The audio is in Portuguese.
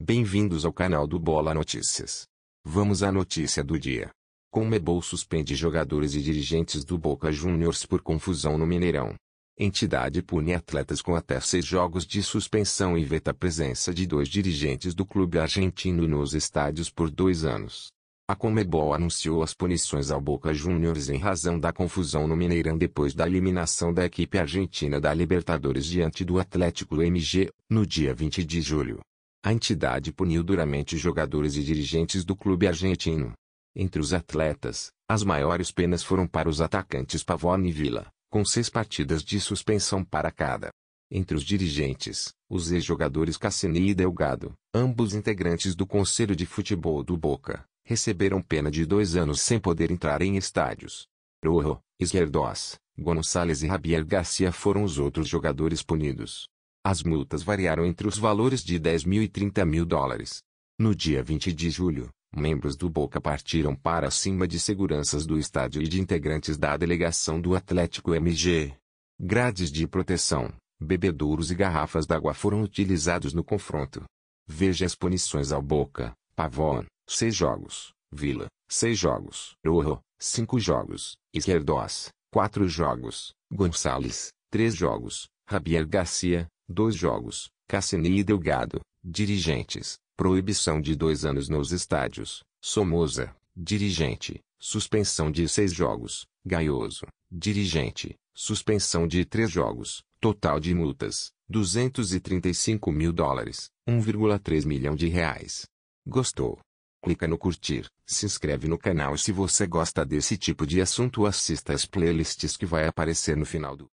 Bem-vindos ao canal do Bola Notícias. Vamos à notícia do dia. Conmebol suspende jogadores e dirigentes do Boca Juniors por confusão no Mineirão. Entidade pune atletas com até seis jogos de suspensão e veta a presença de dois dirigentes do clube argentino nos estádios por dois anos. A Conmebol anunciou as punições ao Boca Juniors em razão da confusão no Mineirão depois da eliminação da equipe argentina da Libertadores diante do Atlético MG, no dia 20 de julho. A entidade puniu duramente jogadores e dirigentes do clube argentino. Entre os atletas, as maiores penas foram para os atacantes Pavone e Villa, com seis partidas de suspensão para cada. Entre os dirigentes, os ex-jogadores Cassini e Delgado, ambos integrantes do Conselho de Futebol do Boca, receberam pena de dois anos sem poder entrar em estádios. Rojo, Izquierdos, Gonçalves e Javier Garcia foram os outros jogadores punidos. As multas variaram entre os valores de 10 mil e 30 mil dólares. No dia 20 de julho, membros do Boca partiram para cima de seguranças do estádio e de integrantes da delegação do Atlético MG. Grades de proteção, bebedouros e garrafas d'água foram utilizados no confronto. Veja as punições ao Boca, Pavon, 6 jogos. Vila, 6 jogos. Rojo, 5 jogos. Izquierdos, 4 jogos. Gonçalves, 3 jogos. Javier Garcia, 2 jogos. Cassini e Delgado, dirigentes. Proibição de 2 anos nos estádios. Somoza, dirigente. Suspensão de 6 jogos. Gaioso, dirigente. Suspensão de 3 jogos. Total de multas, 235 mil dólares, 1,3 milhão de reais. Gostou? Clica no curtir, se inscreve no canal e se você gosta desse tipo de assunto assista as playlists que vai aparecer no final do